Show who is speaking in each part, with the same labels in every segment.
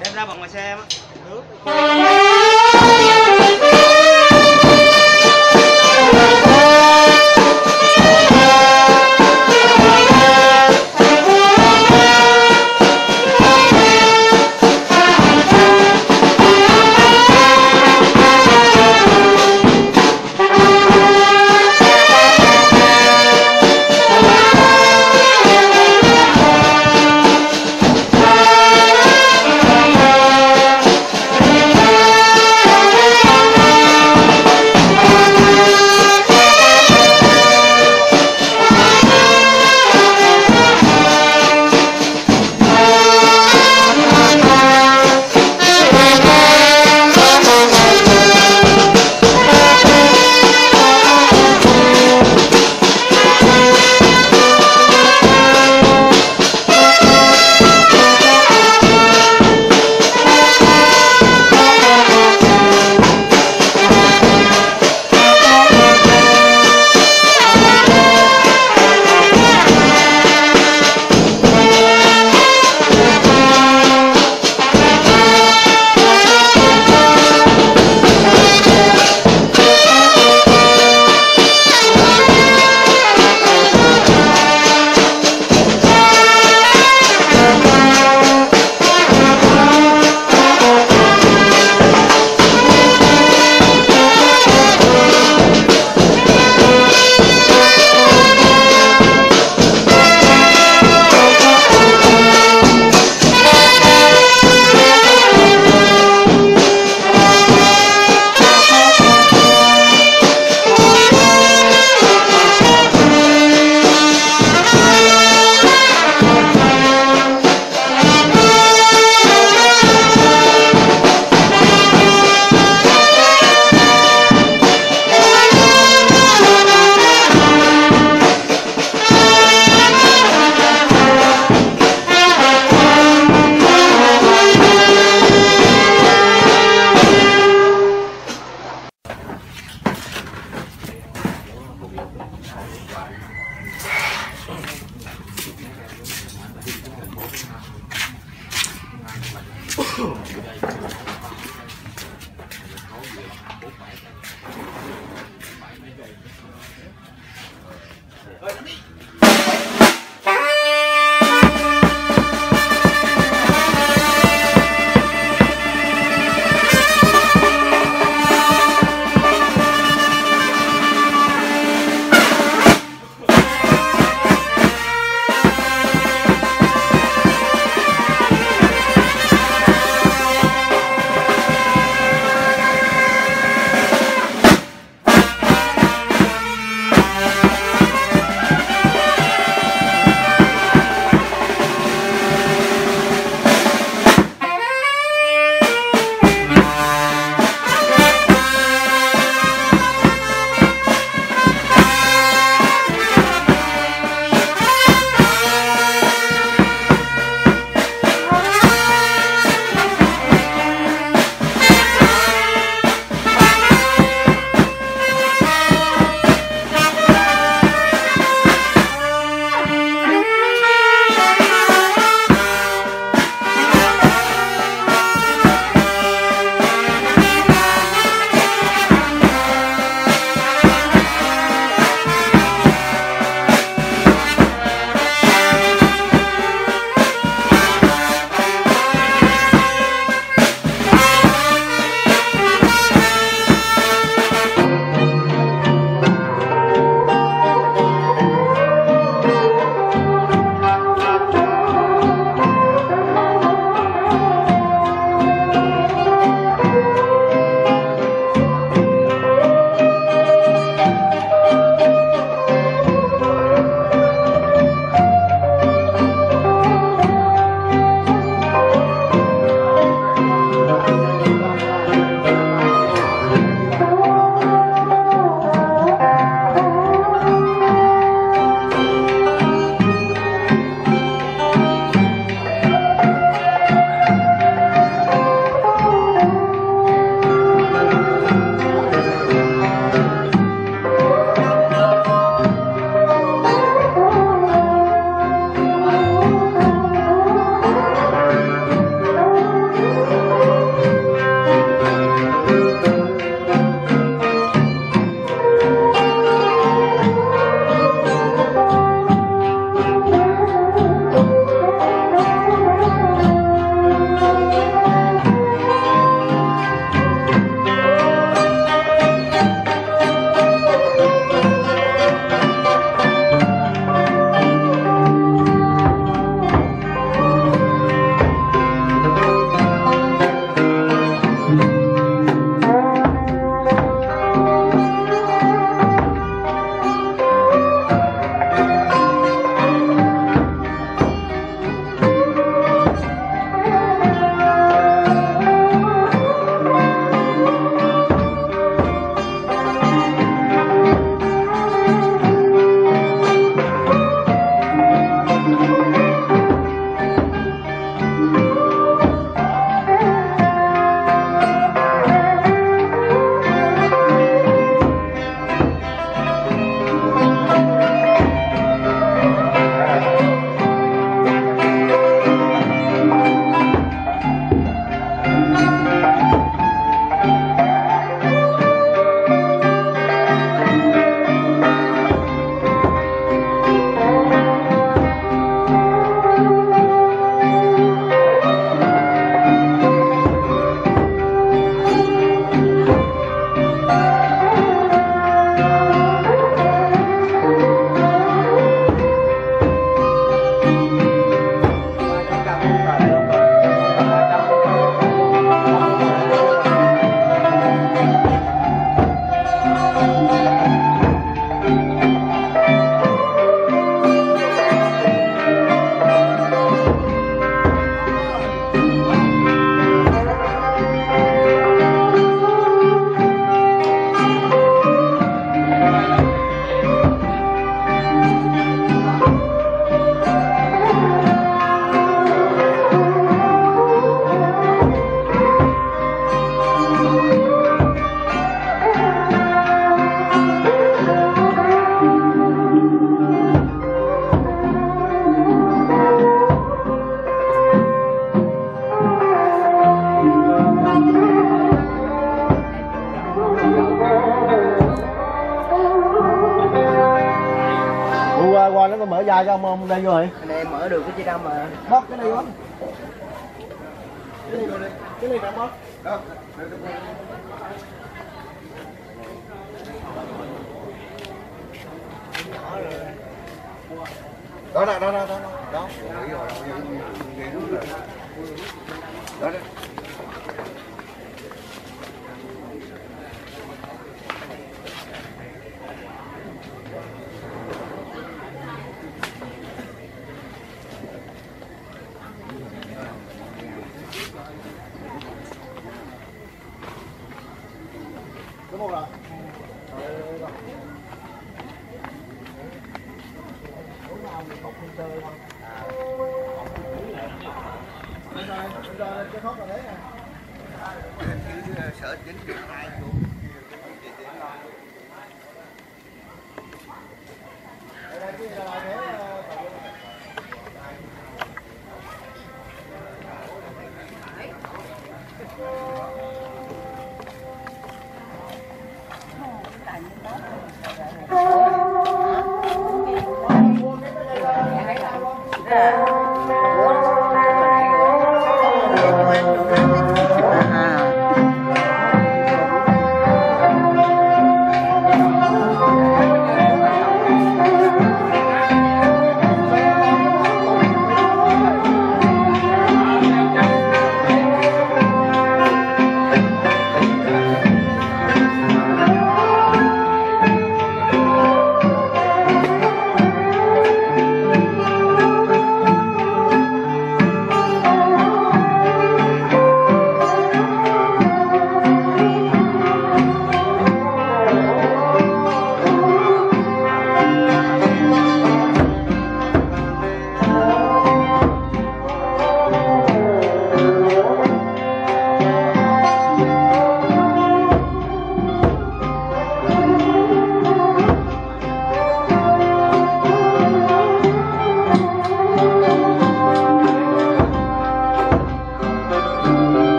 Speaker 1: đem ra bằng ngoài xe em á.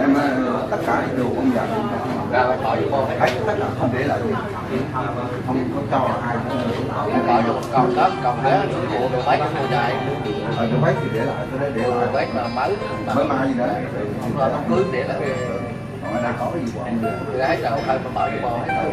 Speaker 1: em
Speaker 2: ờ, tất cả đều không nhận.
Speaker 1: Ra khỏi vô
Speaker 2: hết tất cả không để lại. Không có cho ai
Speaker 1: vô còn đó còn đó bộ đồ bách đồ dài
Speaker 2: ở chỗ bách thì để lại tôi đấy để
Speaker 1: đồ
Speaker 2: lại
Speaker 1: bách mà mới
Speaker 2: mới mai gì nữa
Speaker 1: không lo đám cưới để lại.
Speaker 2: Còn ở đây có cái gì của ông
Speaker 1: thì thấy đầu hơi mà mở vô bò hết rồi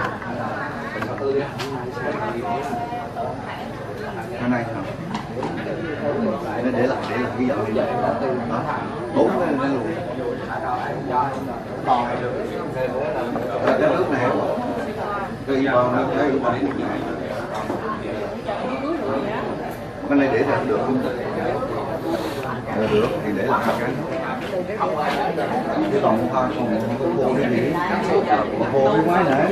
Speaker 2: cái này hả? Nó để lại để lại cái giỏ đó. Bốn cái này luôn. Còn cái nước này. Cái y bò nó cái y bò cái này để làm được không? Ờ, được thì để lại cái cái còn thôi còn không có khô đi gì? Còn khô cái máy nãy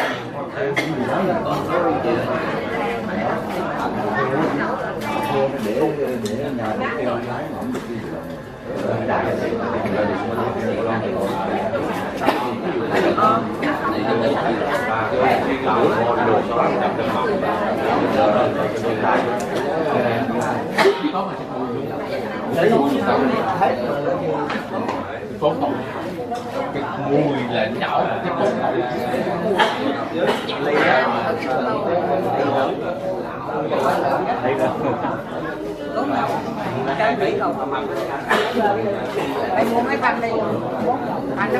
Speaker 2: mà khô qua cái khô này để để nhà cái kêu lái mà không được đi
Speaker 3: cốt tụng cái mùi là nhỏ cái cốt tụng
Speaker 4: Chơi kỹ không? Mày mua mấy bánh đi. Anh nó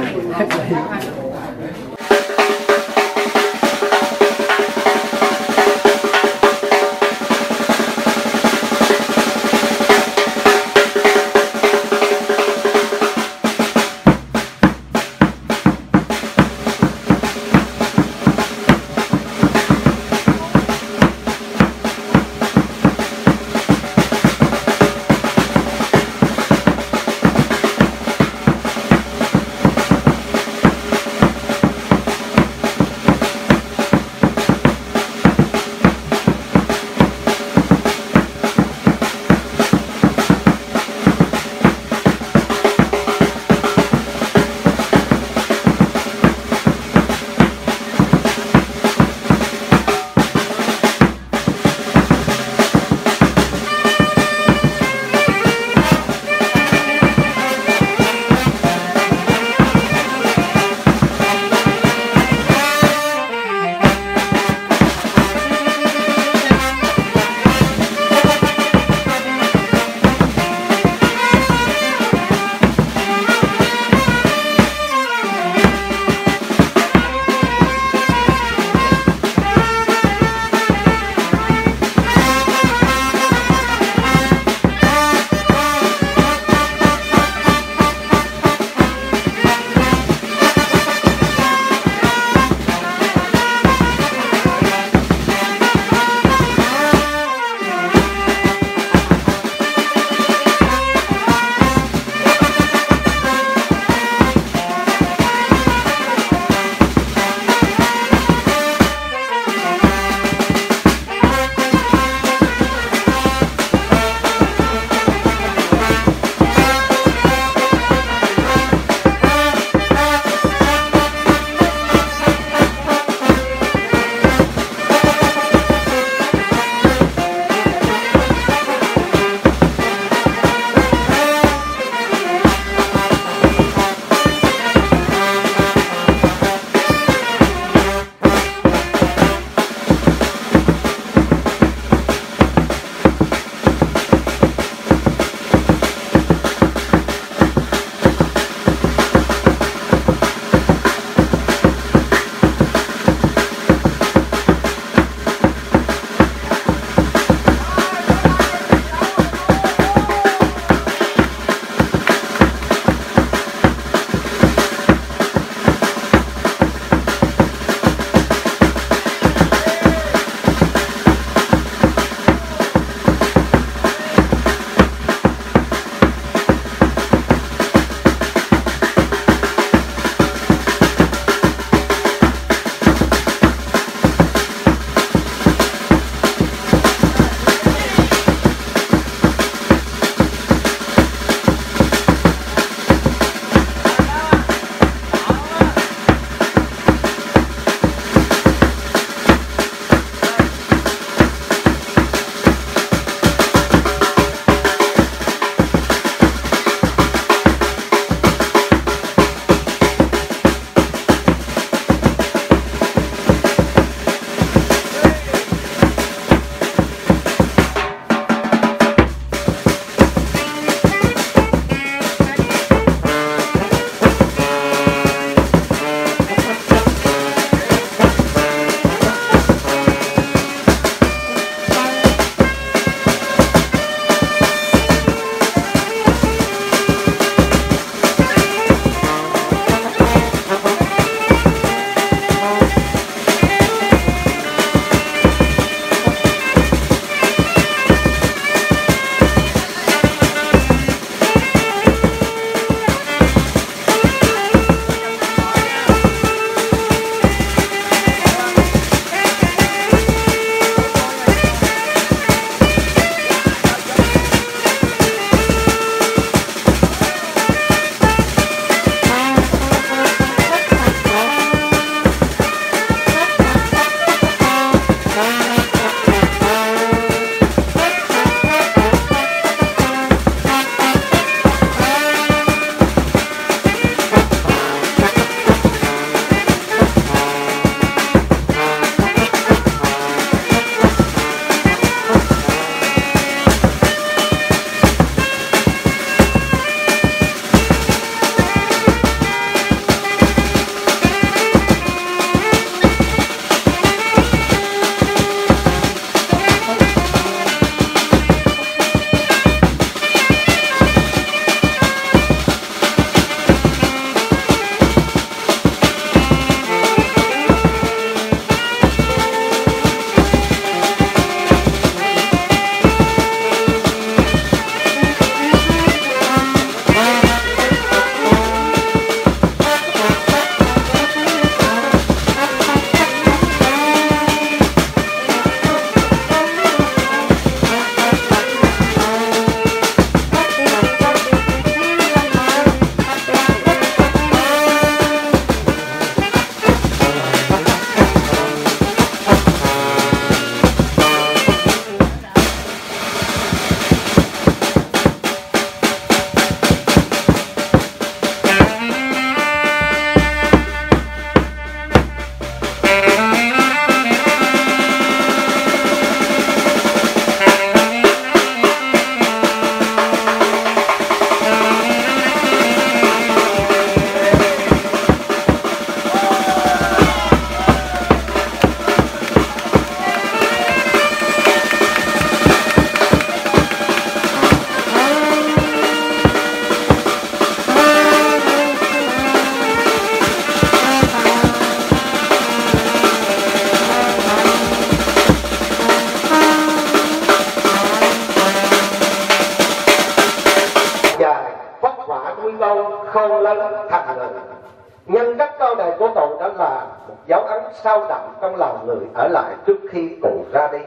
Speaker 5: người ở lại trước khi cụ ra đi.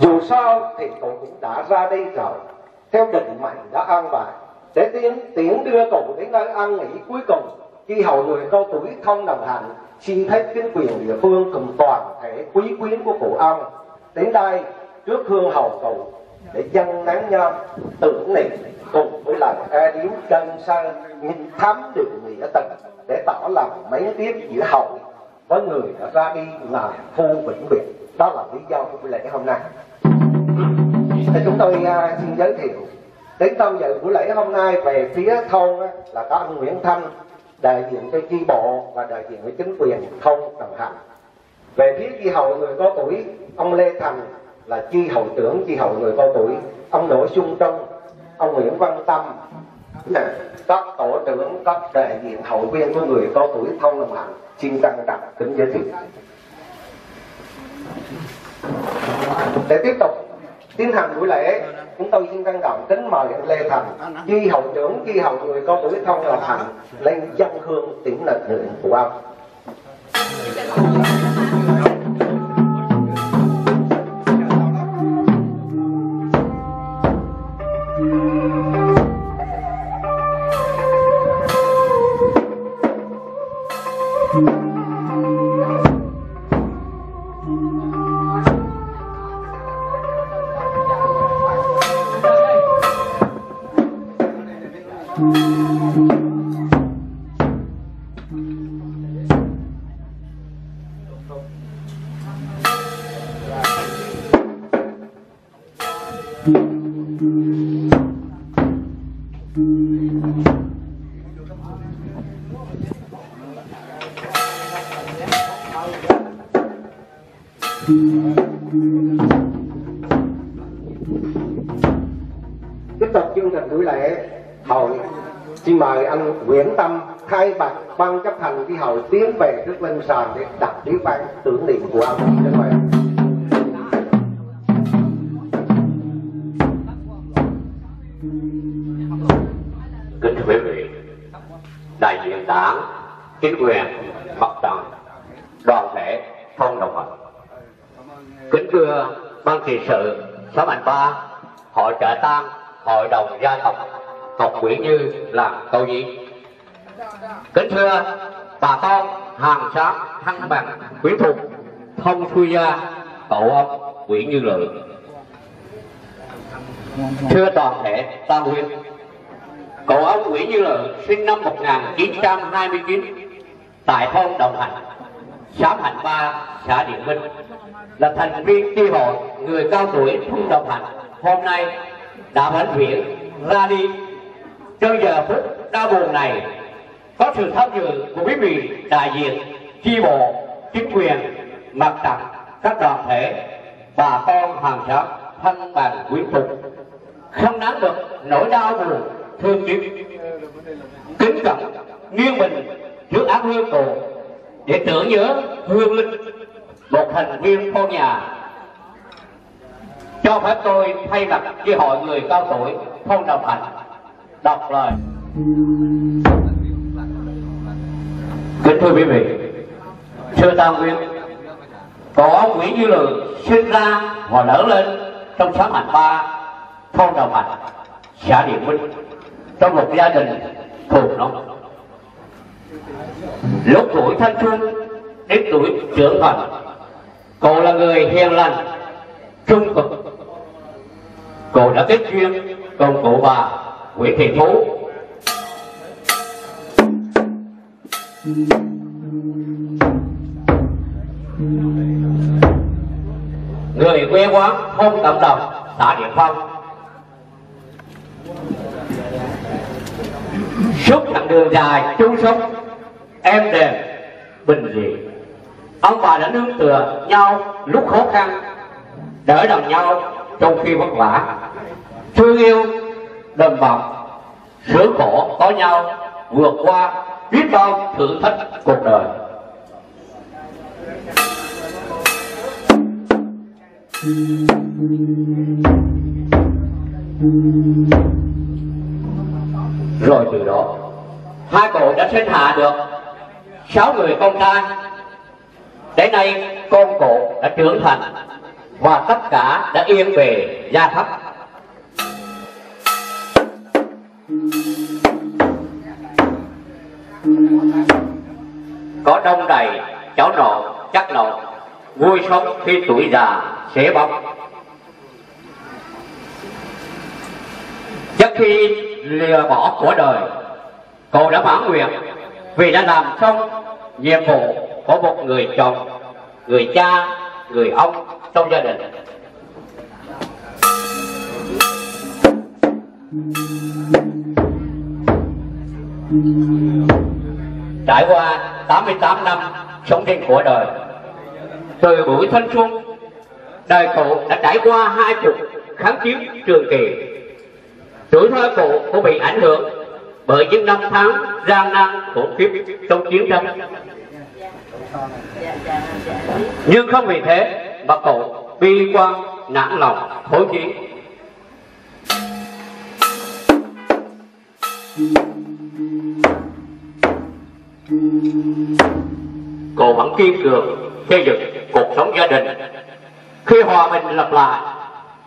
Speaker 5: Dù sao thì cụ cũng đã ra đi rồi. Theo định mệnh đã an bài, để tiến tiễn đưa cụ đến nơi an nghỉ cuối cùng. Khi hầu người cao tuổi không đồng hành, xin phép chính quyền địa phương cùng toàn thể quý quyến của cụ ông đến đây trước hương hầu cụ để dân nắng nhau tưởng niệm cùng với lời ca điếu chân sân nhìn thắm được nghĩa tình để tỏ lòng mấy tiếc giữa hậu với người đã ra đi là thu vĩnh biệt. Đó là lý do của buổi lễ hôm nay. Thì chúng tôi uh, xin giới thiệu. Đến tham dự buổi lễ hôm nay về phía thôn uh, là có ông Nguyễn Thanh đại diện cho chi bộ và đại diện cho chính quyền thôn đồng hành về phía chi hậu người có tuổi ông Lê Thành là chi hậu trưởng chi hậu người có tuổi. Ông Đỗ Xuân Trung ông Nguyễn Văn Tâm Dạ. các tổ trưởng, các đại diện hội viên của người có tuổi thông đồng hành, xin trân trọng kính giới thiệu. Để tiếp tục tiến hành buổi lễ, chúng tôi xin trân trọng kính mời anh Lê Thành, chi hậu trưởng, chi hậu người có tuổi thông đồng hành, lên dân hương tiễn lệnh nguyện của ông. Khai bạch mặt ban chấp hành chi hội tiến về trước linh sàn để đặt tiếng ban tưởng niệm của ông. Xin mời
Speaker 6: kính thưa quý vị, đại diện đảng, chính quyền, mặt trận, đoàn thể thôn đồng hành. Kính thưa ban trị sự xã mạnh ba, hội trợ tang, hội đồng gia tộc tộc nguyễn như làng câu gì kính thưa bà con hàng xóm thân bằng quý thuộc thông phu gia cậu ông nguyễn như lợi thưa toàn thể tam huynh Cậu ông Nguyễn Như Lợi sinh năm 1929 tại thôn Đồng Hành, xã Hạnh Ba, xã Điện Minh, là thành viên chi hội người cao tuổi thôn Đồng Hành. Hôm nay đã vĩnh viễn ra đi. Trong giờ phút đau buồn này, có sự tham dự của quý vị đại diện chi bộ, chính quyền, mặt trận, các đoàn thể, bà con hàng xóm, thân bằng quý phục không nắm được nỗi đau buồn thương tiếc kính cẩn nghiêng mình trước ác hương tổ để tưởng nhớ hương linh một thành viên con nhà. Cho phép tôi thay mặt với hội người cao tuổi không đồng hành đọc lời kính thưa quý vị thưa tam nguyên có quý Nguyễn Như Lượng sinh ra và lớn lên trong xóm hạnh Ba thôn Đồng hạnh, xã Điện Minh trong một gia đình thuộc nông lúc tuổi thanh xuân đến tuổi trưởng thành cậu là người hiền lành trung thực cậu đã kết duyên cùng cụ bà Nguyễn Thị Phú người quê quán thôn Cẩm Đồng xã Điện Phong. Suốt chặng đường dài chung sống em đềm, bình dị. Ông bà đã nương tựa nhau lúc khó khăn, đỡ đần nhau trong khi vất vả. Thương yêu đầm bọc sửa khổ có nhau vượt qua biết bao thử thách cuộc đời. Rồi từ đó, hai cậu đã sinh hạ được sáu người con trai. Đến nay, con cậu đã trưởng thành và tất cả đã yên về gia thấp có đông đầy, cháu nọ chắc nọ vui sống khi tuổi già sẽ bóng trước khi lìa bỏ của đời cậu đã mãn nguyện vì đã làm xong nhiệm vụ của một người chồng, người cha, người ông trong gia đình trải qua 88 năm sống trên của đời, từ buổi thanh xuân, đời cụ đã trải qua hai chục kháng chiến trường kỳ. Tuổi thơ cụ cũng bị ảnh hưởng bởi những năm tháng gian nan khổ kiếp trong chiến tranh. Nhưng không vì thế mà cụ bi quan nản lòng hối chiến cô vẫn kiên cường, xây dựng cuộc sống gia đình. Khi hòa bình lập lại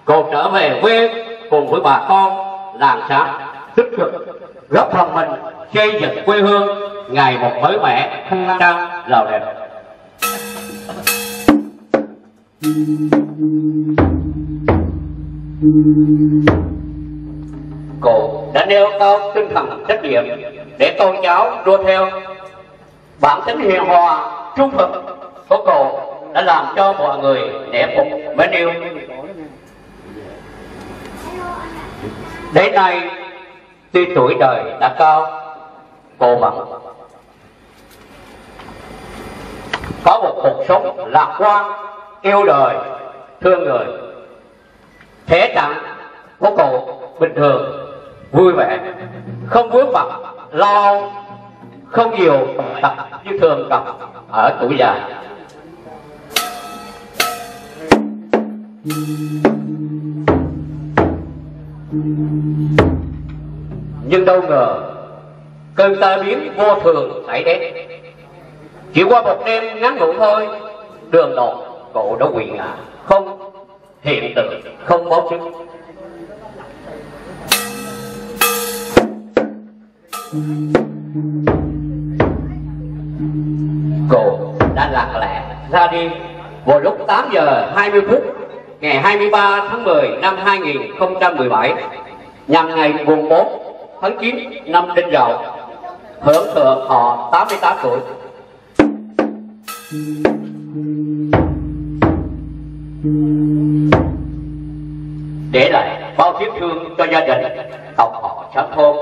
Speaker 6: cô trở về quê cùng với bà con, làng xã tích cực, góp phần mình xây dựng quê hương ngày một mới mẻ khang trang giàu đẹp. Cô đã nêu cao tinh thần trách nhiệm để con cháu đua theo bản tính hiền hòa, trung thực của cô đã làm cho mọi người nể phục mến yêu. Đến nay, tuy tuổi đời đã cao, cô vẫn có một cuộc sống lạc quan, yêu đời, thương người. Thể trạng của cậu bình thường, vui vẻ, không vướng mặt lo không nhiều tật như thường gặp ở tuổi già. Nhưng đâu ngờ, cơn tai biến vô thường xảy đến. Chỉ qua một đêm ngắn ngủi thôi, đường đột, cổ đã quỳ ngã, không hiện tượng, không báo chứng cô đã lạc lẽ ra đi. Vào lúc 8 giờ 20 phút, ngày 23 tháng 10 năm 2017 nhằm ngày mùng 4 tháng 9 năm Đinh Dậu, hưởng thượng họ 88 tuổi. Để lại bao tiếc thương cho gia đình, tộc họ sáng thôn.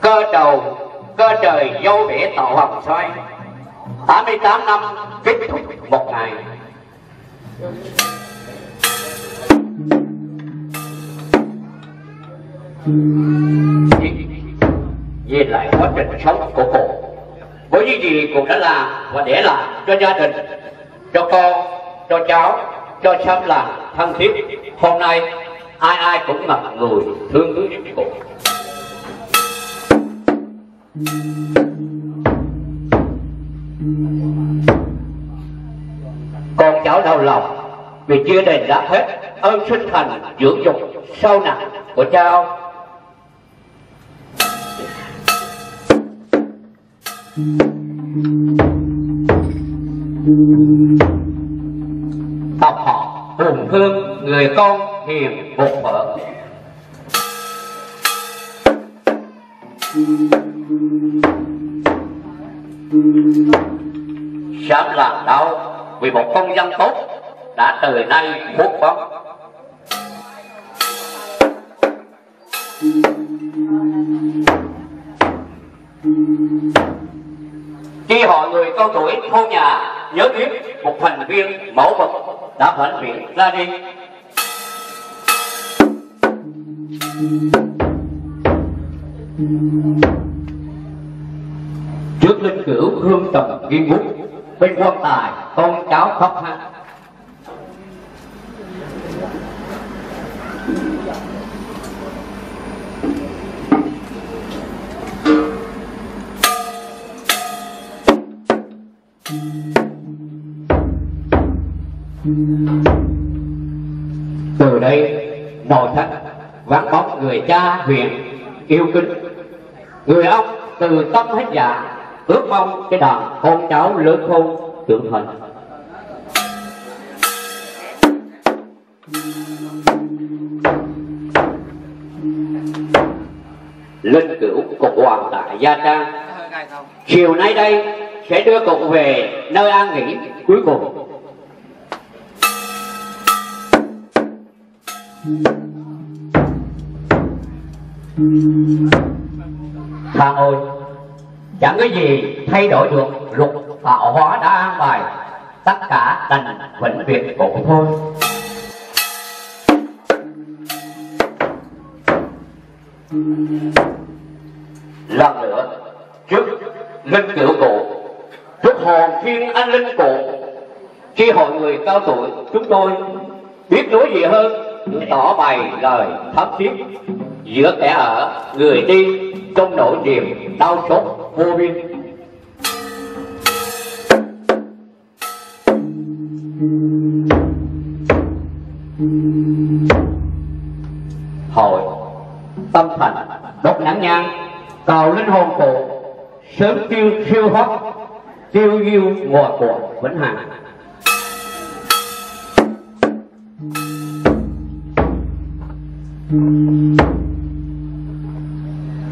Speaker 6: Cơ đầu, cơ trời dâu vẻ tạo hồng xoay. 88 năm kết thúc một ngày. Nhìn lại quá trình sống của cô. Với những gì cô đã làm và để lại cho gia đình, cho con, cho cháu, cho xóm làng thân thiết, hôm nay ai ai cũng mặc người thương nhớ cô con cháu đau lòng vì chưa đền đáp hết ơn sinh thành dưỡng dục sâu nặng của cha ông. Tập họ hùng thương người con hiền một vợ sám làm đau, vì một công dân tốt đã từ nay khuất bóng khi họ người con tuổi thôn nhà, nhớ tiếp một thành viên mẫu mực đã phản biện ra đi trước linh cửu hương tầm ghi ngút, bên quan tài con cháu khóc hát từ đây, nội thất vắng bóng người cha huyện yêu kinh người ông từ tâm hết dạ ước mong cái đàn con cháu lớn khôn trưởng thành. Linh cửu cục hoàng tại gia trang. Chiều nay đây sẽ đưa cậu về nơi an nghỉ cuối cùng. Thằng ơi Chẳng có gì thay đổi được luật tạo hóa đã an bài. Tất cả đành vĩnh biệt cổ thôi. Lần nữa, Trước linh cửu cổ Trước hồn thiên anh linh cổ Khi hội người cao tuổi, chúng tôi Biết nói gì hơn Tỏ bày lời thấm thiết. Giữa kẻ ở, người đi, trong nỗi niềm đau xót vô hồi, tâm thành, đốt nhãn nhang, cầu linh hồn cổ. Sớm tiêu siêu thoát tiêu diêu ngọa của vĩnh hằng.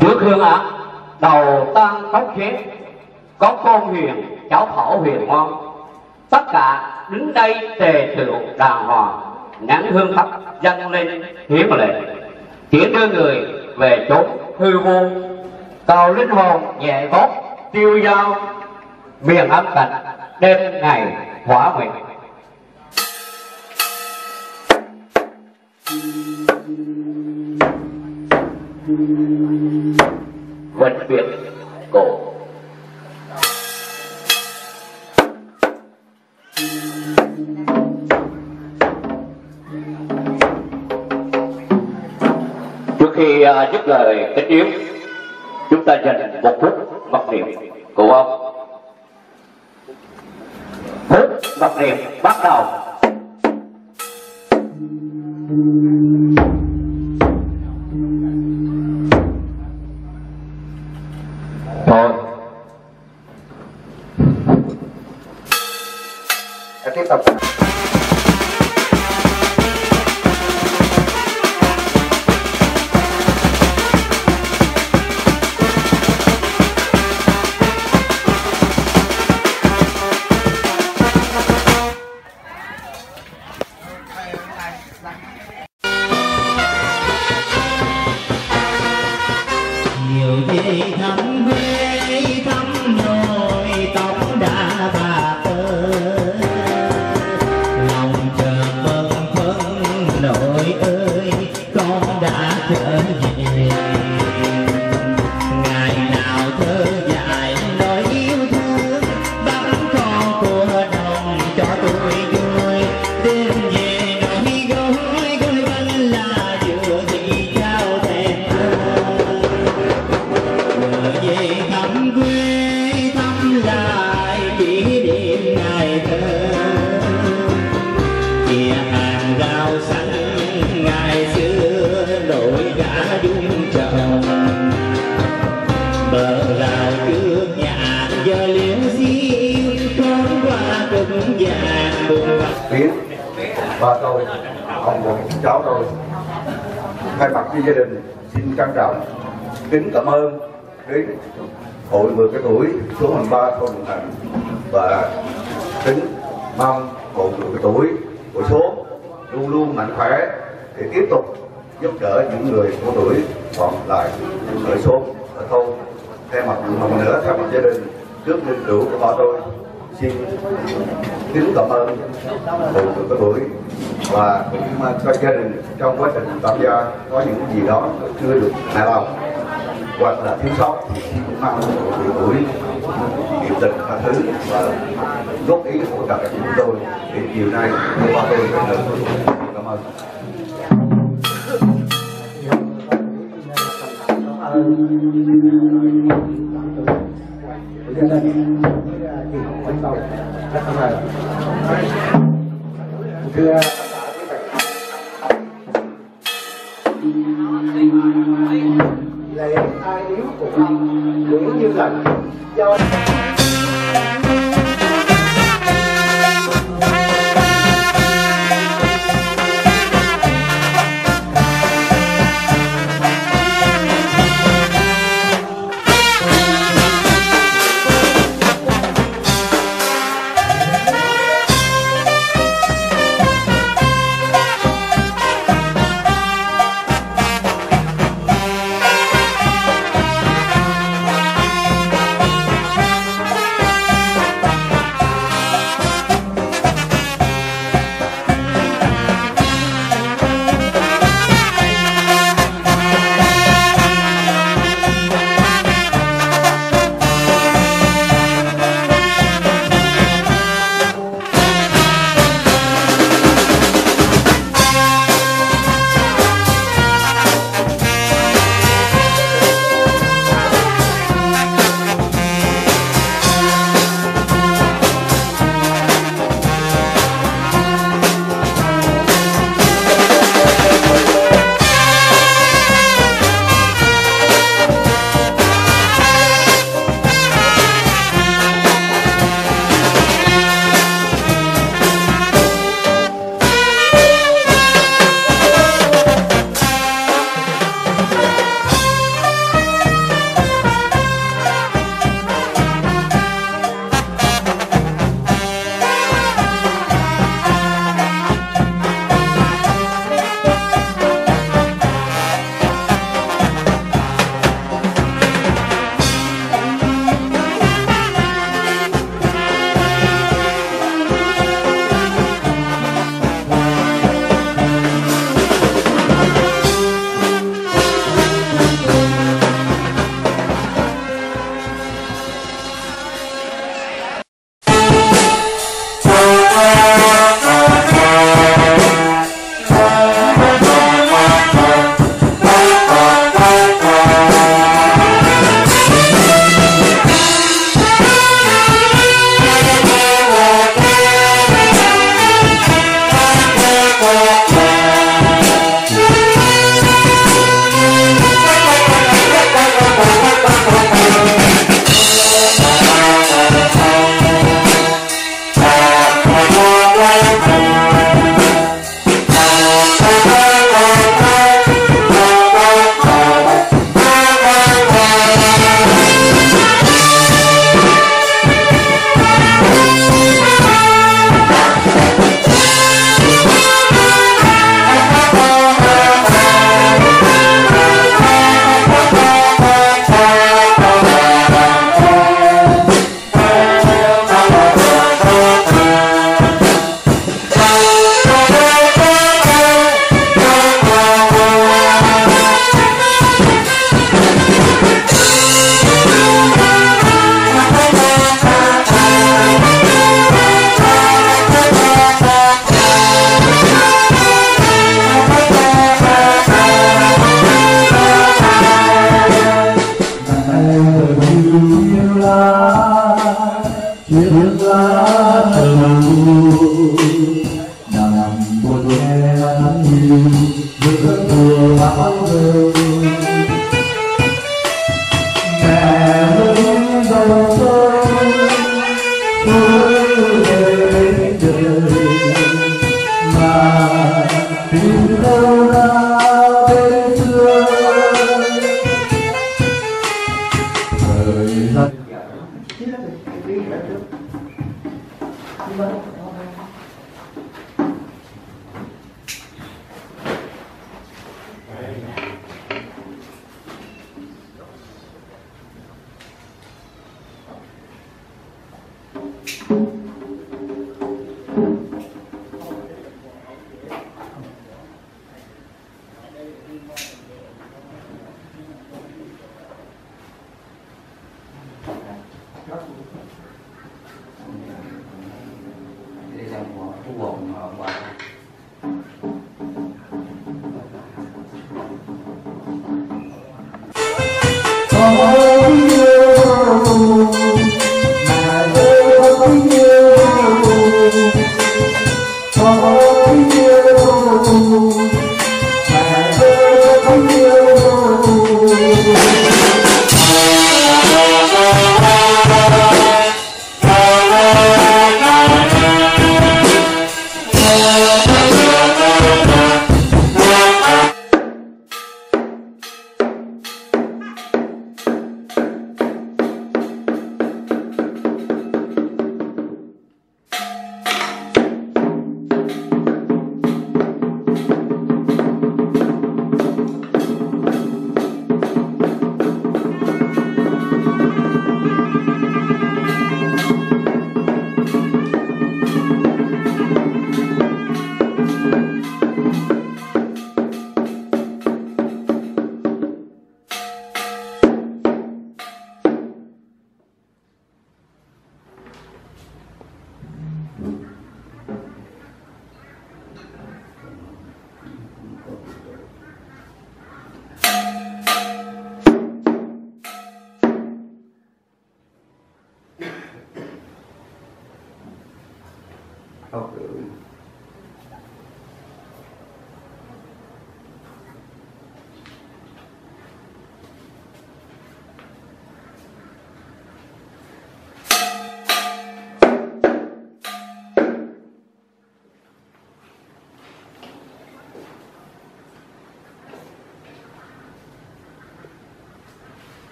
Speaker 6: Trước hương án đầu tăng cống chế có con huyền, cháu thổ huyền ngon tất cả đứng đây tề tựu đàng hoàng nhắn hương thắp dâng lên hiến lệ. Tiễn đưa người về chốn hư vô, cầu linh hồn nhẹ gót, tiêu dao miền âm cảnh đêm ngày hỏa nguyện vĩnh viễn cổ. Trước khi à, dứt lời kết yếm chúng ta dành một phút mặc niệm của ông. Phút mặc niệm bắt đầu. thôi
Speaker 2: số 13 thôn Đồng hành và kính mong một người tuổi của số. Luôn luôn mạnh khỏe để tiếp tục giúp đỡ những người có tuổi còn lại ở số. Ở thôn thay mặt một lần nữa, thay mặt gia đình, trước linh cữu của họ tôi, xin kính cảm ơn hội của cái buổi và cũng mong cho gia đình trong quá trình tham gia có những gì đó chưa được hài lòng. Hoặc là thiếu sót thì xin mong hội buổi biểu tình tha thứ. Và góp ý hỗ trợ chúng tôi. Thì chiều nay qua tôi rất là cảm ơn.
Speaker 7: Thưa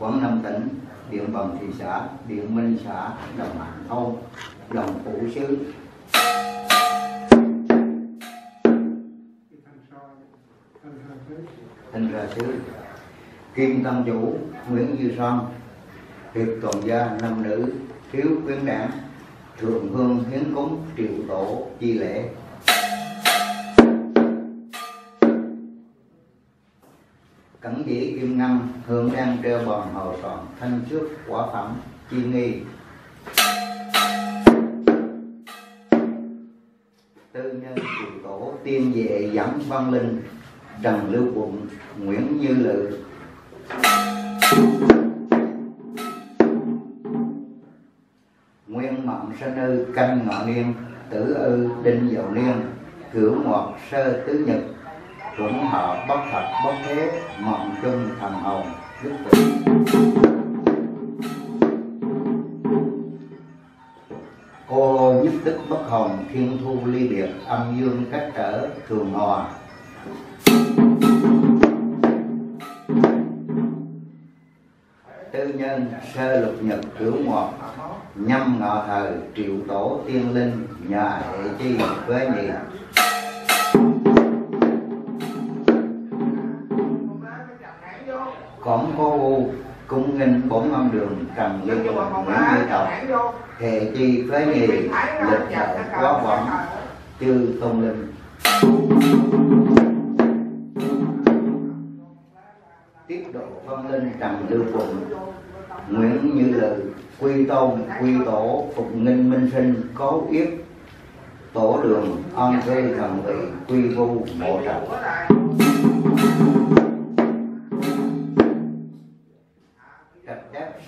Speaker 8: Quảng Nam tỉnh, Điện Bằng thị xã, Điện Minh xã, Đồng Hạng Thôn. Đồng Phủ Sứ Thanh Ra Sứ. Kim Tăng Chủ Nguyễn Duy Son. Hiệp toàn gia nam nữ thiếu quyến đảng, thượng hương hiến cúng triệu tổ chi lễ. Cẩn dĩ kim ngâm, hương đang treo bòn hồ tròn thanh trước quả phẩm, chi nghi. Tư nhân triều tổ, tiên vệ dẫn văn linh, trần lưu quận, nguyễn như lự. Nguyên mộng sanh ư canh ngọ niên, tử ư, đinh dậu niên, cửu ngọt sơ tứ nhật cũng họ bất thật, bất thế, mộng chung thần hồn. Đức tử cô nhất đức bất hồng thiên thu ly biệt, âm dương cách trở, thường hòa. Tư nhân, sơ lục nhật, cửu ngọt nhâm ngọ thời triệu tổ tiên linh, nhà hệ chi với nhị. Cung nghinh bổn âm đường trần quận nguyễn như trọng hệ chi với nhị lịch đại quá quẩn chư tôn linh. Tiết độ phân linh trần lưu quận. Nguyễn như lự quy tôn quy tổ phục nghinh minh sinh cố yết. Tổ đường an cư thần vị quy vu mộ trọng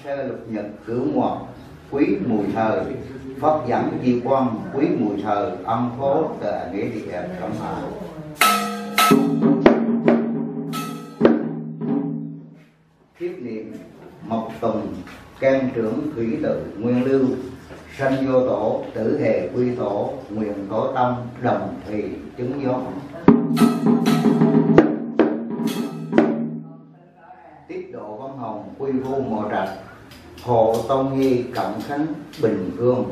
Speaker 8: sơ lục nhật cửu ngọt, quý mùi thời phát dẫn di quan quý mùi thời âm phố tờ nghĩa địa cẩm hạ. Thiết niệm, mộc tùng, can trưởng thủy tự, nguyên lưu. Sanh vô tổ, tử hề quy tổ, nguyện tổ tâm đồng thì chứng gió. Tiết độ văn hồng quy vô mộ trạch hộ tông nghi Cẩm khánh bình phương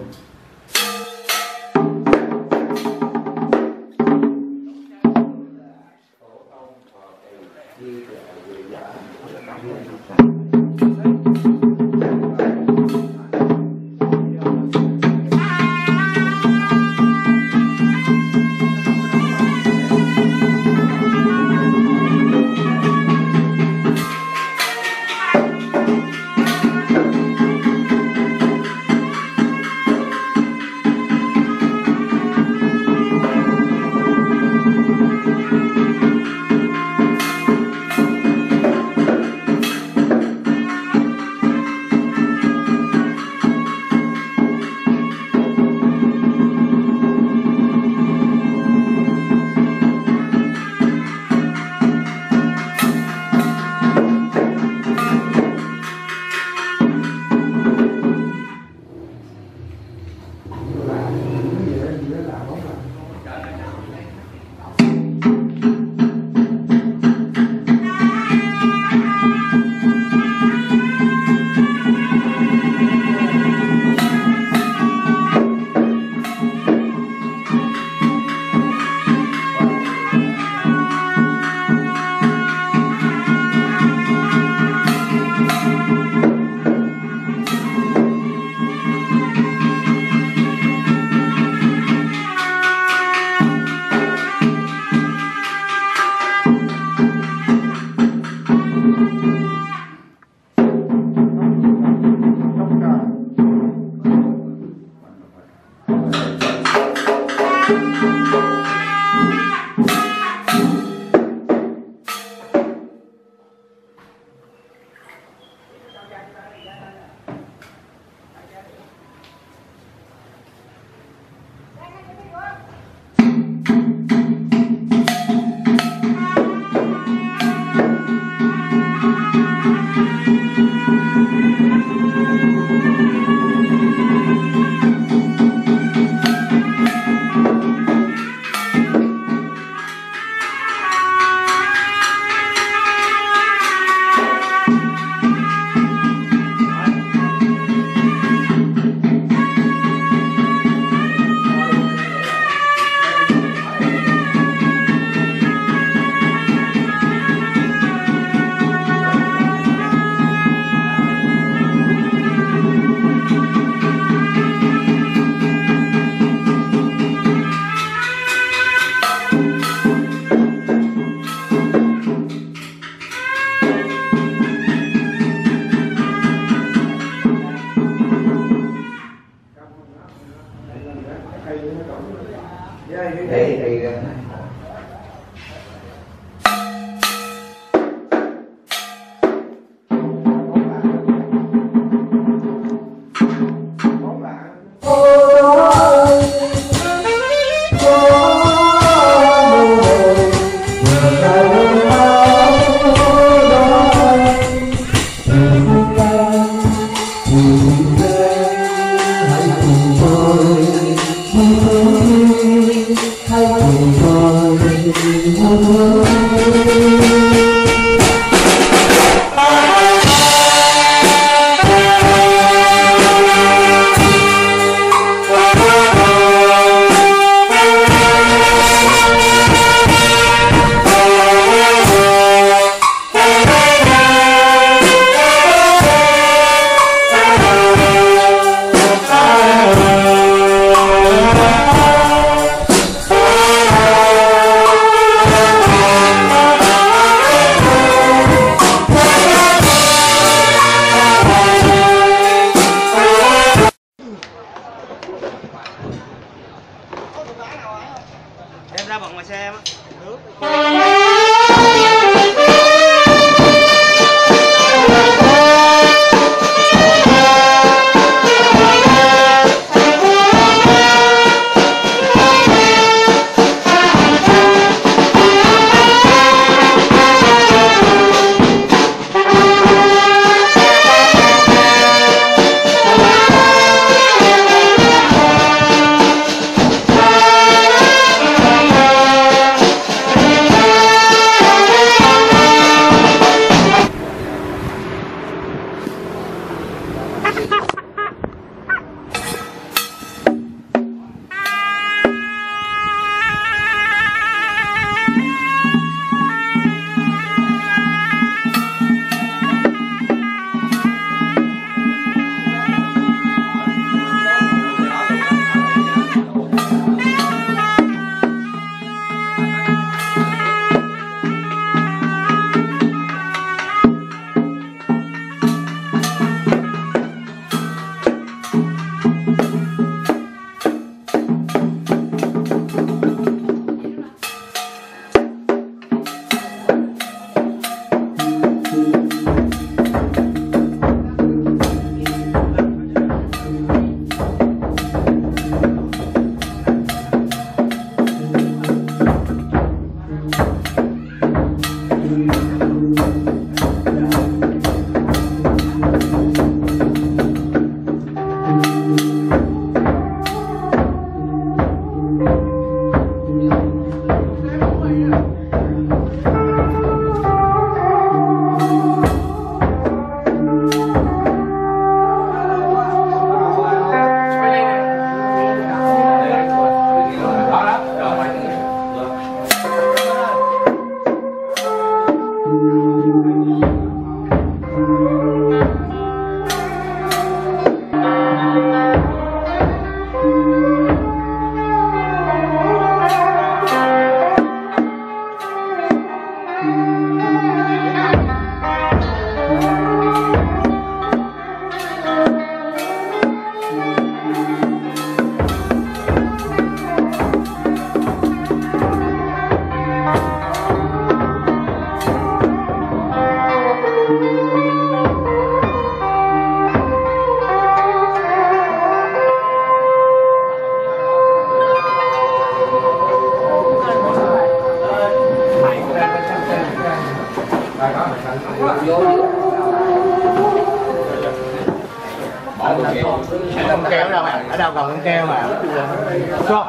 Speaker 9: cho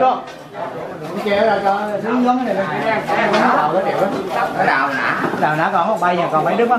Speaker 9: cho con keo cho xuống giống này nó đào cái điều đó nó đào nã đào nã còn một bay nhà còn mấy đứa á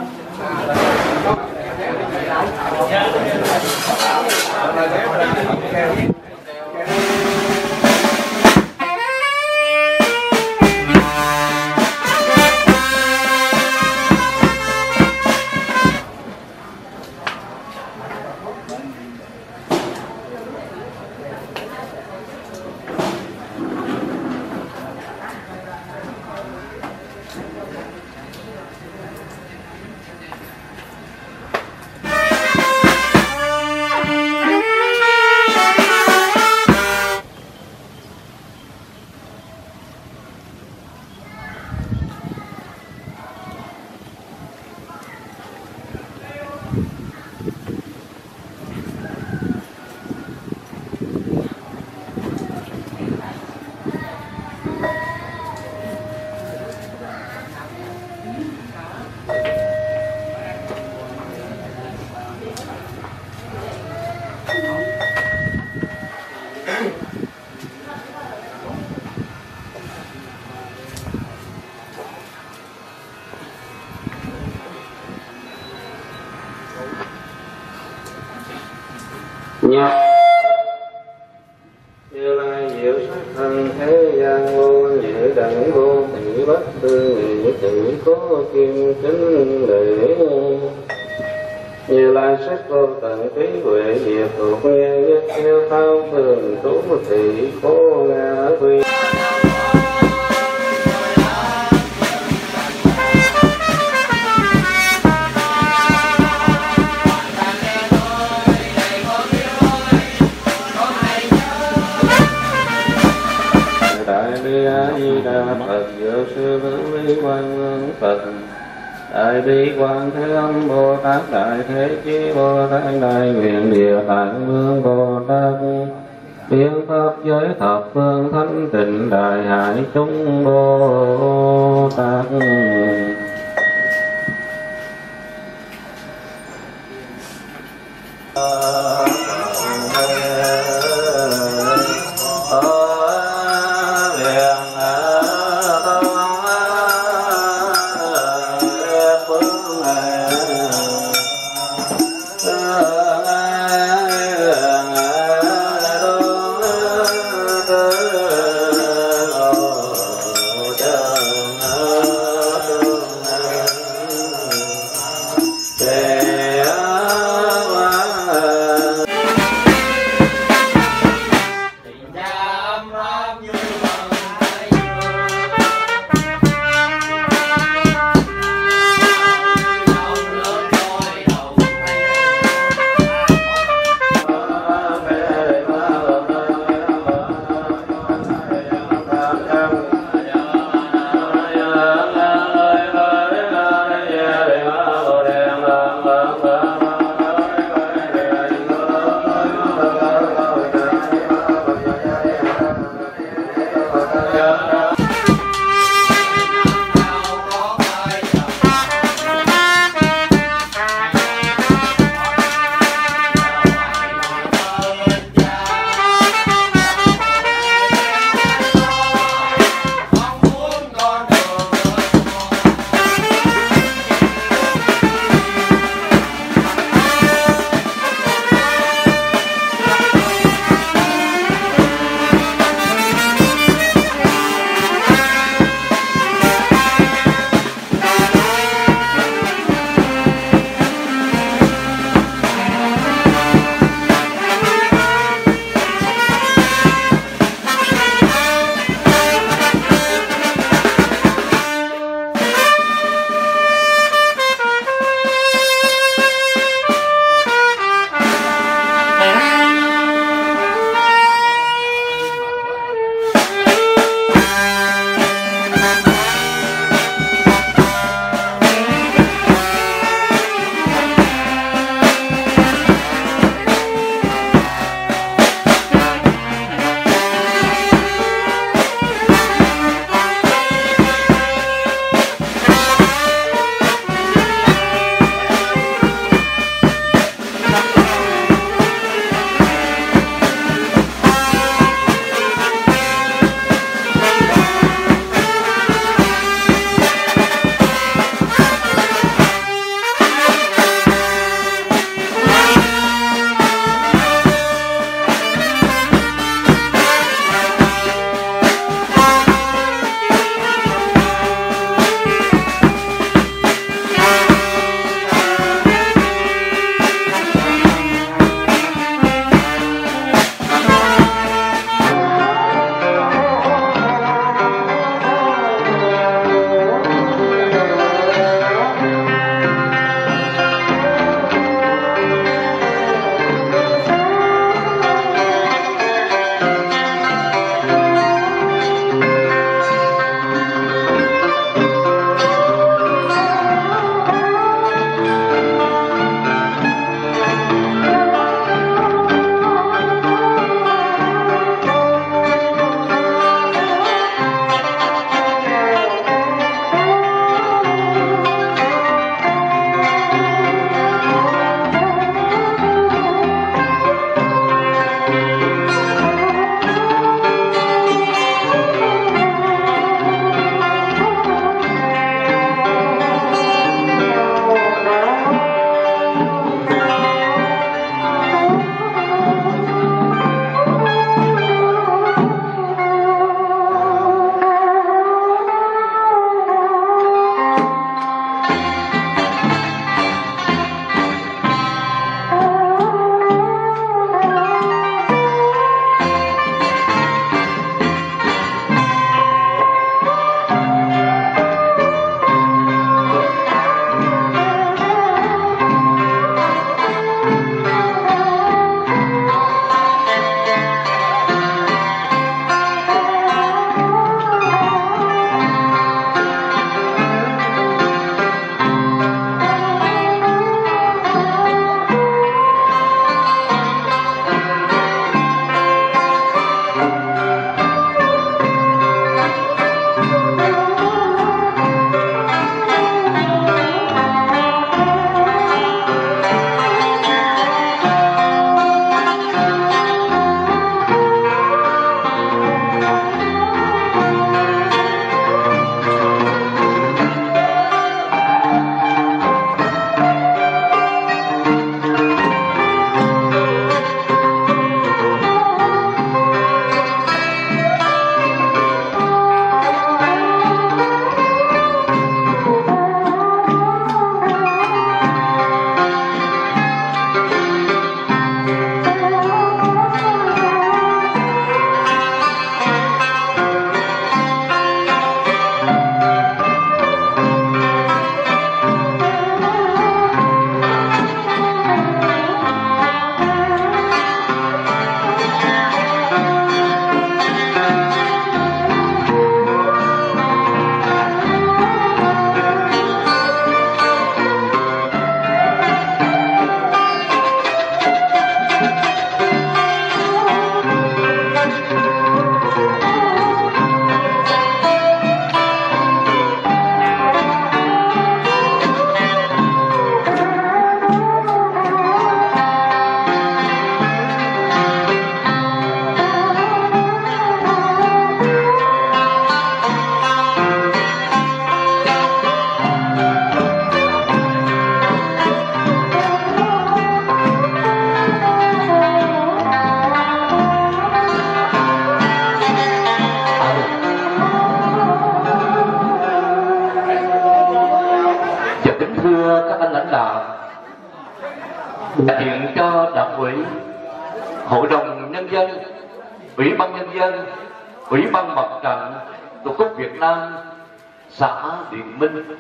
Speaker 10: Điện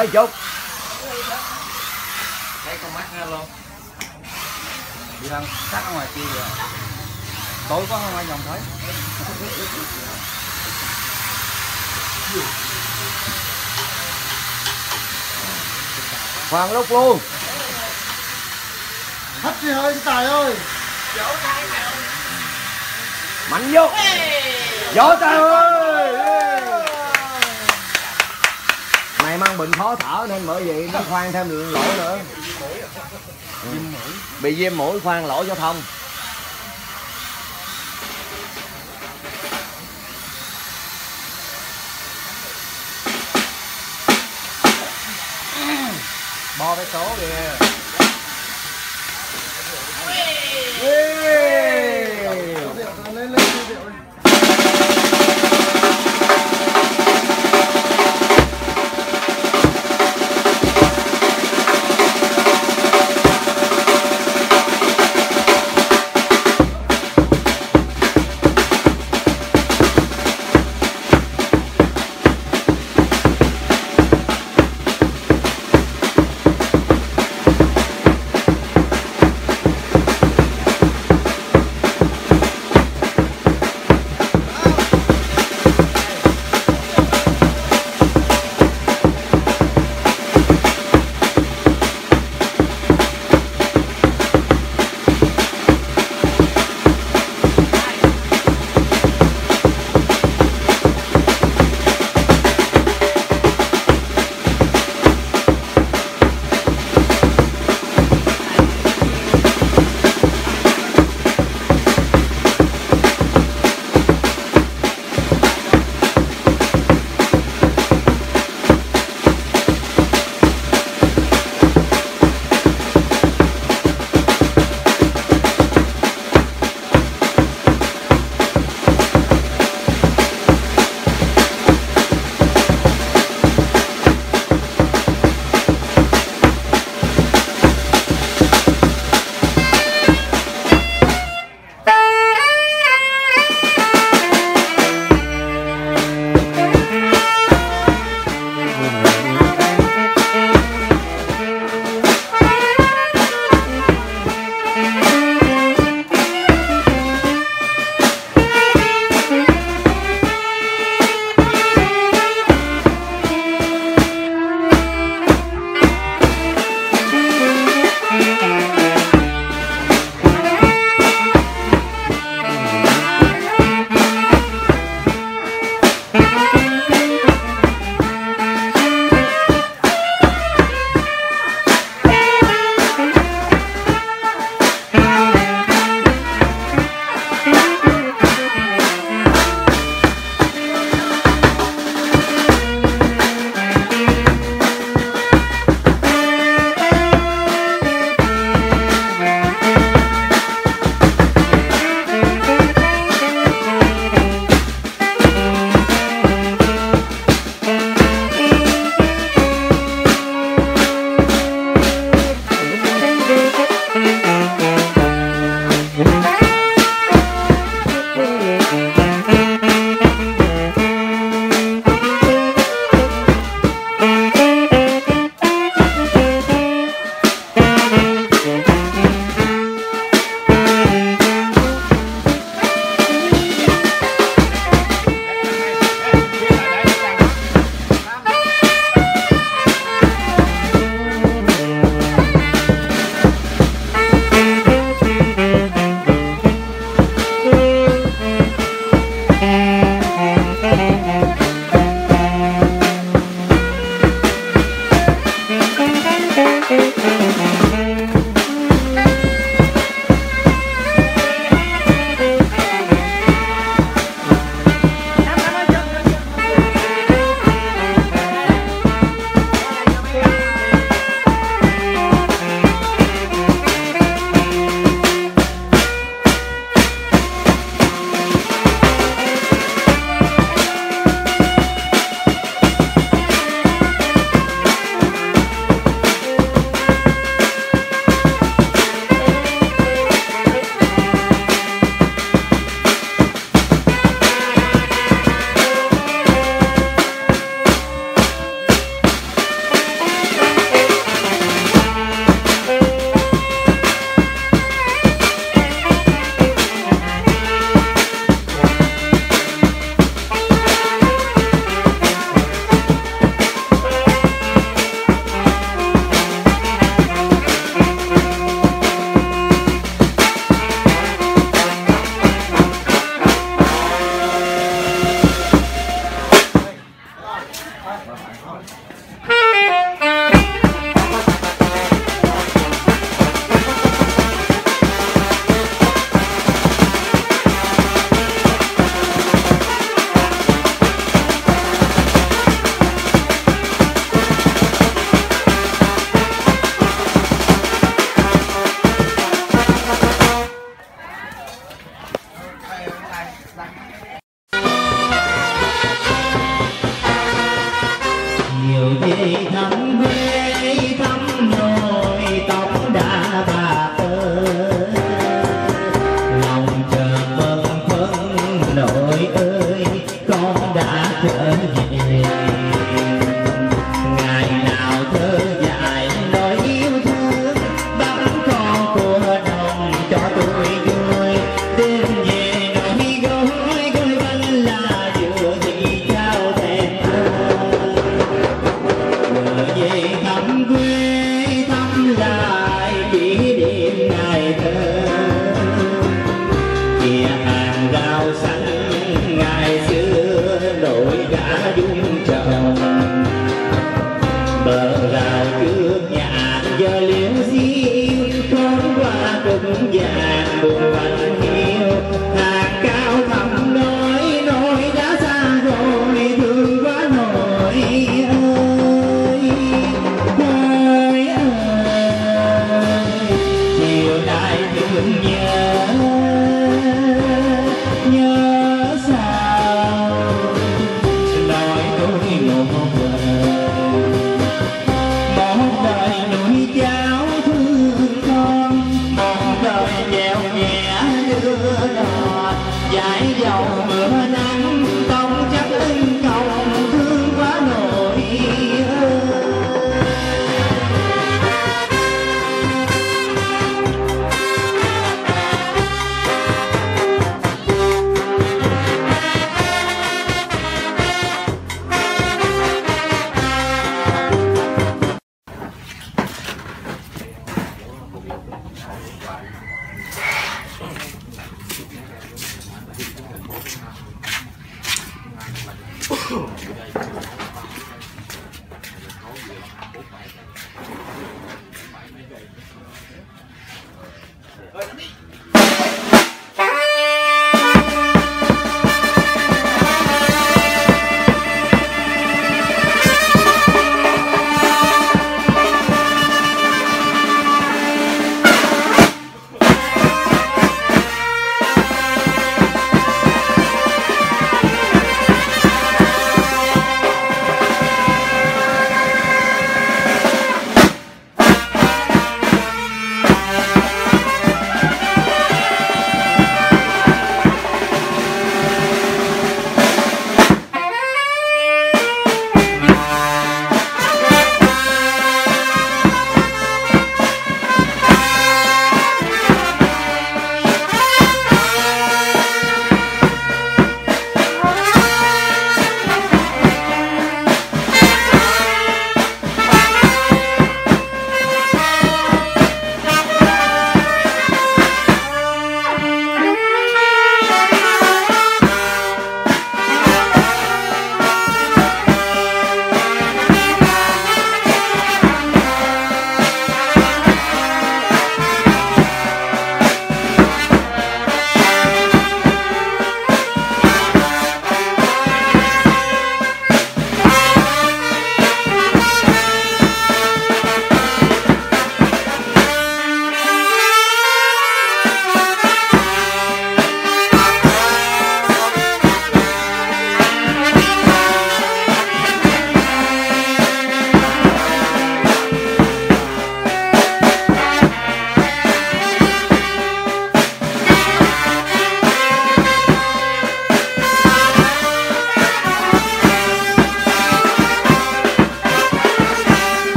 Speaker 9: tới chút
Speaker 11: thấy con mắt ra luôn. Đi không sát ở ngoài kia rồi tối quá không ai nhầm thấy.
Speaker 9: Khoan lúc luôn.
Speaker 12: Hắt gì hơi tài ơi.
Speaker 9: Mạnh vô. Vỗ tay ơi mày mang bệnh khó thở nên bởi vậy nó khoan thêm lỗ nữa Ừ. bị viêm mũi khoan lỗ giao thông
Speaker 11: bo cái số kìa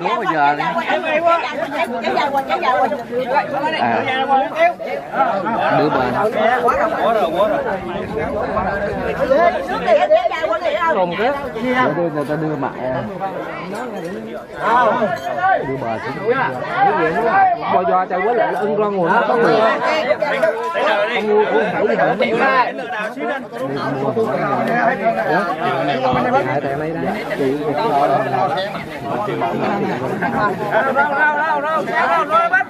Speaker 1: Đố bây giờ đi. À, đưa bà Cùng cái đưa người ta đưa mẹ Đưa bà xuống Cái gì nữa Bò giò chạy quá lại ưng con nguồn nó có người Ông mua cũng phải gì hả Chịu ra Hãy tại lấy đấy Chị cũng lo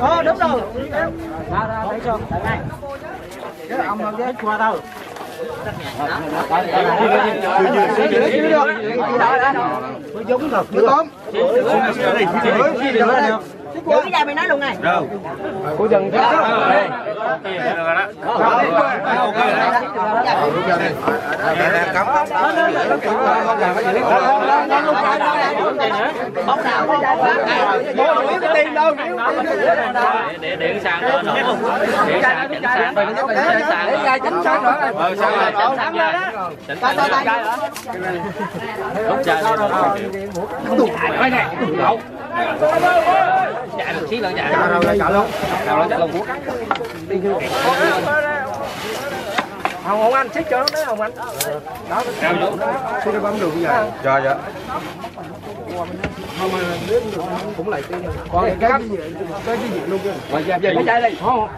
Speaker 9: Ờ đúng rồi. Ra ra thấy chưa? Cái ông nào cái qua đâu? Giống thật.
Speaker 4: Giữ cái dài mày nói luôn này.
Speaker 9: Cô dần chứ
Speaker 10: để điện sang nữa nữa điện sang chỉnh sang rồi chỉnh sang
Speaker 9: Để ra chỉnh sang nữa.
Speaker 10: ờ sang rồi chỉnh sang ra chỉnh sang ra lúc chơi quay này lậu chạy một xí nữa chạy
Speaker 9: Rồi rồi chạy luôn.
Speaker 10: nào nó chạy luôn
Speaker 9: Hồng Hồng Anh xích cho nó đấy Hồng Anh. Đó.
Speaker 10: nào vô
Speaker 9: Xích bấm đường bây giờ.
Speaker 2: dạ dạ
Speaker 9: cũng lại cái còn cái cái gì cái gì luôn chứ
Speaker 10: dạ dạ về
Speaker 9: chạy đây không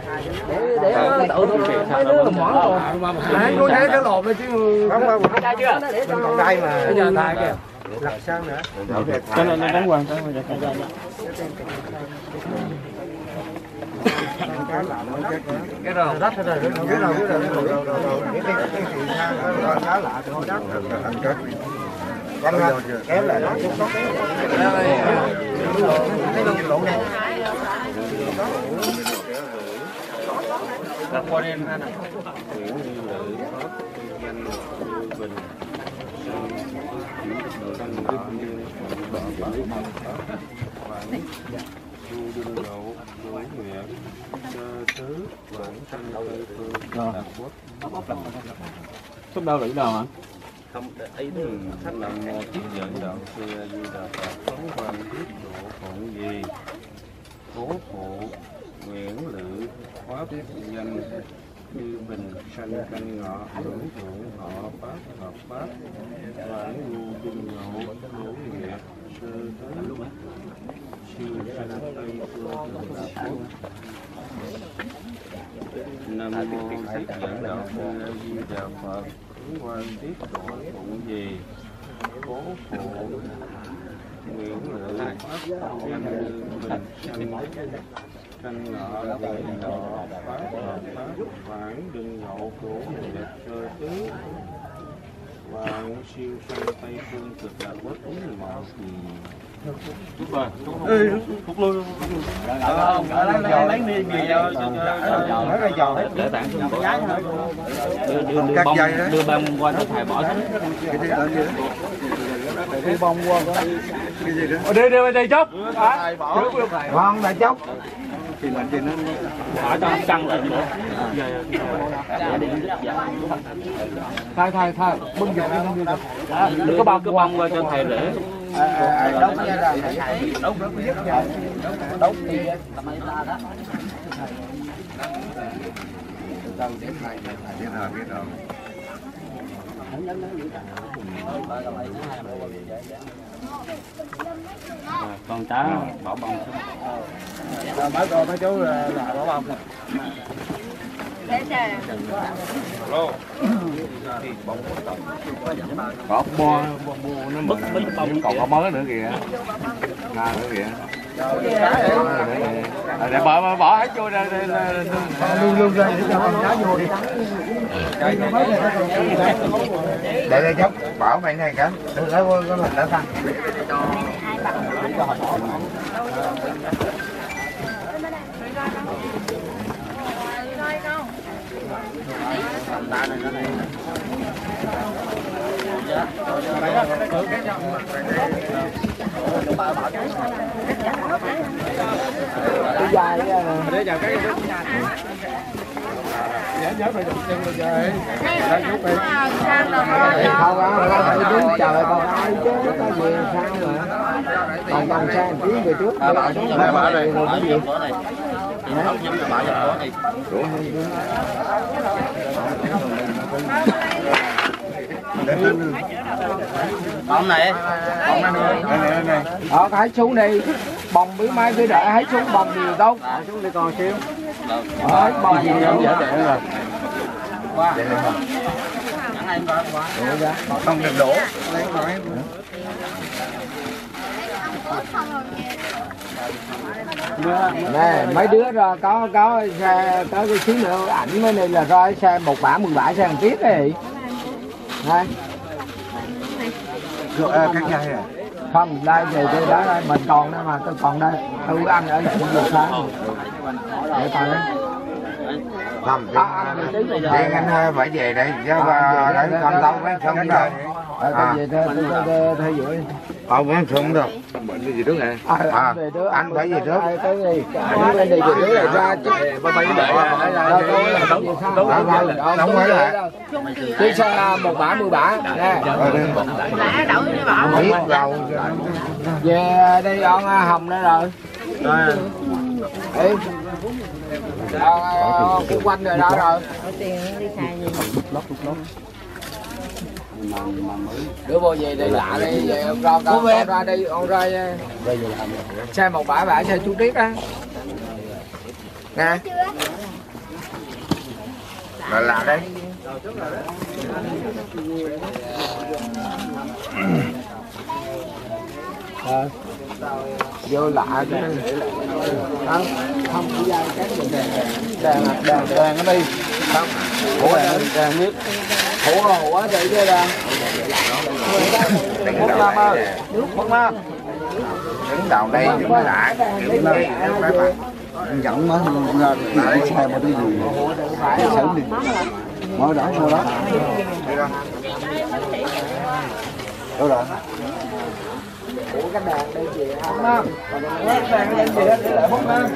Speaker 9: để để nó tự mấy đứa là món rồi đấy cô thấy cái lộn này chứ không không
Speaker 10: ra chưa
Speaker 9: mình còn đây mà bây giờ thay kìa lật sang nữa
Speaker 10: cho nên nó đánh quăng tới
Speaker 9: cái rồi đất rồi cái rồi cái rồi cái rồi rồi rồi cái cái cái gì sang cái khá lạ thôi đó con kéo lại nó cũng có cái lộn này
Speaker 10: là qua đêm ha Lúc đâu lưỡi đâu hả?
Speaker 13: không ấy thì thanh nam mô tiếp dẫn đạo xưa như là phật phóng độ phụng gì cố phụ nguyễn lự hóa biết danh như bình sanh canh ngọ hưởng thượng họ pháp hợp pháp vãn ngu kinh ngộ hữu nghiệp nam mô thích dẫn đạo sư a di đà phật. Phóng quan tiếp độ phụng gì? Cố phụ nguyễn lự pháp danh như bình sanh canh ngọ đời nọ pháp hợp pháp phản đừng nhậu của nghiệp sơ tứ vạn siêu sanh tây phương cực lạc quốc thì Rút rồi, rút luôn.
Speaker 9: lấy đi cho lấy ra giò
Speaker 10: để tặng xuống cổ đưa đưa đưa
Speaker 9: Cắt
Speaker 10: bông
Speaker 9: dây đó.
Speaker 10: đưa bông qua cho thầy bỏ xuống.
Speaker 9: Cái gì đó đi bông qua. Cái gì đó?
Speaker 10: Đi đi đi chốc
Speaker 9: ngon đại chốc
Speaker 2: thì làm gì nó
Speaker 10: ở trong căng lại nữa
Speaker 9: thay thay thay bưng giò đi
Speaker 10: đừng có bông cái bông qua cho thầy để
Speaker 9: đóng nha là đóng biết đóng thì
Speaker 2: biết rồi biết rồi
Speaker 10: con cá bỏ bông xuống.
Speaker 9: Rồi mấy cô mấy chú là là bỏ bông nè
Speaker 1: bò, bò bo, bo nó mực, còn có mới nữa kìa Nga nữa kìa
Speaker 9: để bỏ bỏ hết vô đây luôn luôn ra để cho con cá vô đi để đây chốc, bảo mày này cả Đừng lấy cái mình đã thăng
Speaker 1: cái dài
Speaker 9: để vào cái nhớ nhớ phải chân rồi trời đang chút đi
Speaker 1: không á không phải đứng chờ còn ai chứ có gì sao mà còn còn sang tiếng về trước
Speaker 9: À, bảo xuống rồi, bảo đây.
Speaker 1: rồi cái gì
Speaker 9: Ông này, ông này, này, này, này.
Speaker 1: ờ hãy xuống đi bồng bí mai cứ đợi hãy xuống bồng thì tốt
Speaker 9: xuống đi con xíu.
Speaker 1: ờ bồng gì
Speaker 9: Dễ
Speaker 1: nữa
Speaker 9: để rồi. Để lên không? Không được đổ. Lấy.
Speaker 1: Nè mấy đứa ra có có xe có cái xíu nữa ảnh mới này là ra xe một bả mười bả xe một tiết ấy Đây.
Speaker 9: Rồi, cắt dây à?
Speaker 1: không đây thì tôi đó đây mình còn đây mà tôi còn đây tôi ăn ở cũng được sáng để coi đấy
Speaker 9: Không, thì anh phải về đây, chứ để con tao mới không đâu.
Speaker 1: Ờ tôi về thôi tôi tôi theo dõi
Speaker 9: Ông mới không được. Bệnh gì trước này?
Speaker 1: À,
Speaker 9: À,
Speaker 1: anh
Speaker 9: phải về trước.
Speaker 1: Đi anh lên đi về trước này ra ba mấy đợi là sao
Speaker 9: Đóng
Speaker 1: không
Speaker 9: mới lại.
Speaker 1: chứ xe một bả mười bả nè
Speaker 9: Biết đâu.
Speaker 1: về đây ông hồng đây rồi đi Ờ, cái quanh rồi đó rồi đứa vô về đây lạ đi về ông ra ông ra, ra đi ông ra xe một bả bả xe chú tiết á nè
Speaker 9: Là là đây.
Speaker 1: Ờ. vô lạ cái không không chỉ ra cái đèn đèn đèn đèn nó đi không ủa? đèn đèn biết ủa ủa vậy chứ đèn Phúc Nam ơi Phúc Nam
Speaker 9: Đứng đầu đây đứng lại. Đứng đây.
Speaker 14: dẫn nó ra để xe mà đi gì sớm đi. Mở đó mở đó đâu rồi
Speaker 1: ủa cái đèn đây Phúc Nam đèn lên gì đó để lại Nam